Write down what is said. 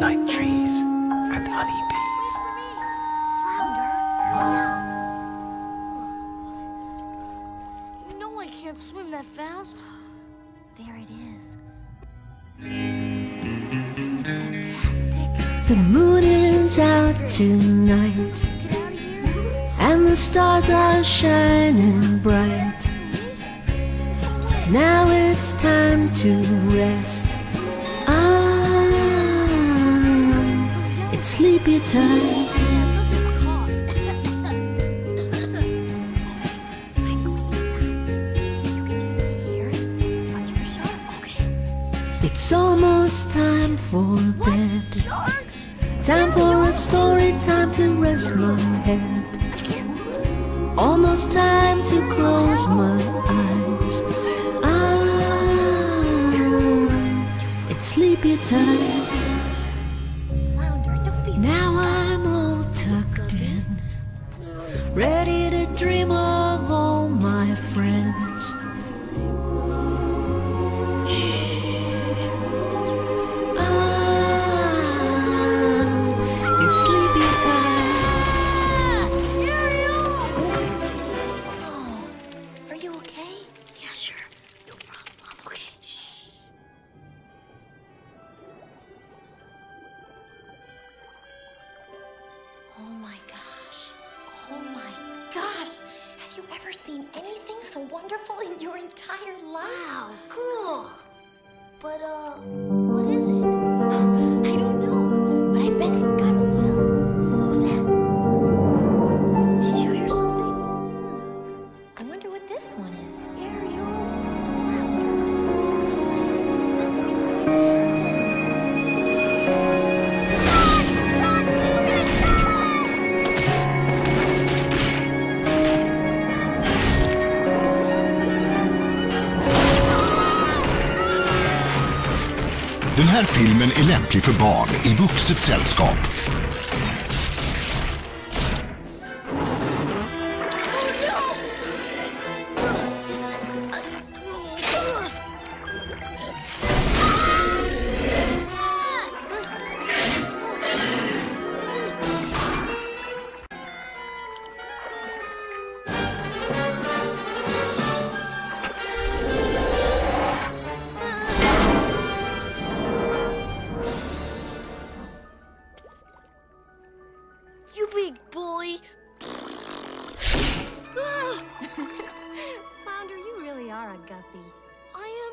night trees and honeybees. You know I can't swim that fast. There it is. Isn't it fantastic? The moon is out tonight, Get out of here. and the stars are shining bright. Now it's time to rest. It's sleepy time. It's almost time for bed. Time for a story, time to rest my head. Almost time to close my eyes. Ah, it's sleepy time. You seen anything so wonderful in your entire life? Wow, cool. But, uh, what is it? I don't know, but I bet Scuttle will. What was that? Did you hear something? I wonder what this one is. Den här filmen är lämplig för barn i vuxet sällskap. I am